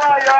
yeah, yeah.